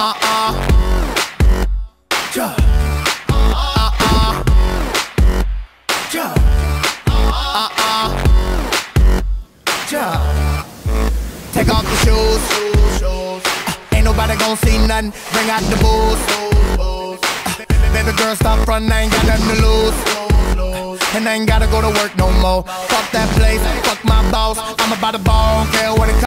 Take off the shoes. Uh, ain't nobody gonna see nothing. Bring out the booze. Uh, baby girl, stop running. I ain't got nothing to lose. And I ain't gotta go to work no more. Fuck that place. Fuck my boss. I'm about to ball. Don't care what it comes.